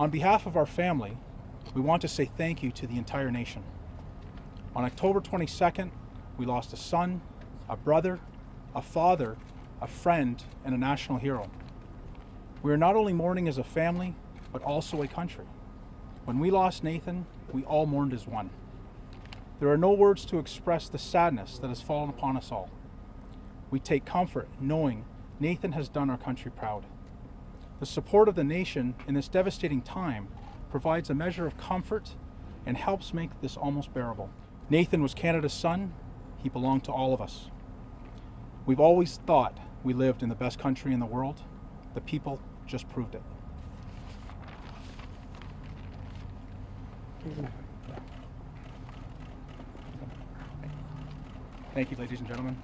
On behalf of our family, we want to say thank you to the entire nation. On October 22nd, we lost a son, a brother, a father, a friend, and a national hero. We are not only mourning as a family, but also a country. When we lost Nathan, we all mourned as one. There are no words to express the sadness that has fallen upon us all. We take comfort knowing Nathan has done our country proud. The support of the nation in this devastating time provides a measure of comfort and helps make this almost bearable. Nathan was Canada's son. He belonged to all of us. We've always thought we lived in the best country in the world. The people just proved it. Thank you, ladies and gentlemen.